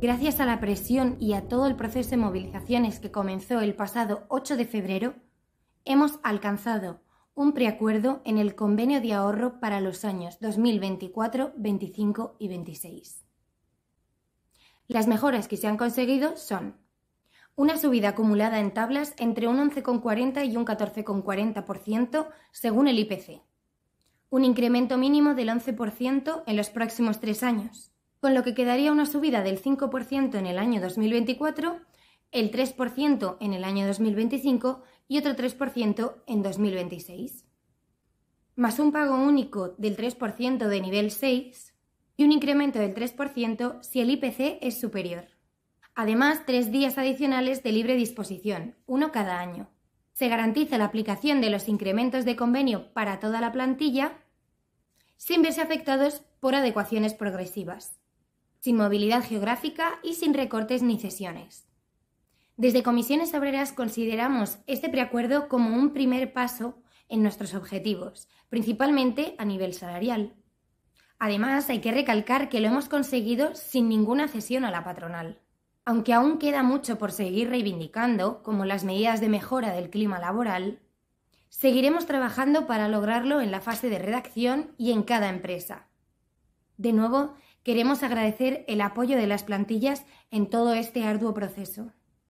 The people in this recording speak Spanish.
Gracias a la presión y a todo el proceso de movilizaciones que comenzó el pasado 8 de febrero, hemos alcanzado un preacuerdo en el convenio de ahorro para los años 2024, 25 y 26. Las mejoras que se han conseguido son una subida acumulada en tablas entre un 11,40 y un 14,40% según el IPC, un incremento mínimo del 11% en los próximos tres años, con lo que quedaría una subida del 5% en el año 2024, el 3% en el año 2025 y otro 3% en 2026. Más un pago único del 3% de nivel 6 y un incremento del 3% si el IPC es superior. Además, tres días adicionales de libre disposición, uno cada año. Se garantiza la aplicación de los incrementos de convenio para toda la plantilla sin verse afectados por adecuaciones progresivas, sin movilidad geográfica y sin recortes ni cesiones. Desde Comisiones Obreras consideramos este preacuerdo como un primer paso en nuestros objetivos, principalmente a nivel salarial. Además, hay que recalcar que lo hemos conseguido sin ninguna cesión a la patronal. Aunque aún queda mucho por seguir reivindicando, como las medidas de mejora del clima laboral, seguiremos trabajando para lograrlo en la fase de redacción y en cada empresa. De nuevo, queremos agradecer el apoyo de las plantillas en todo este arduo proceso.